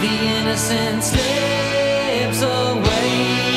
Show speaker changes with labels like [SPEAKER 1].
[SPEAKER 1] the innocence slips away.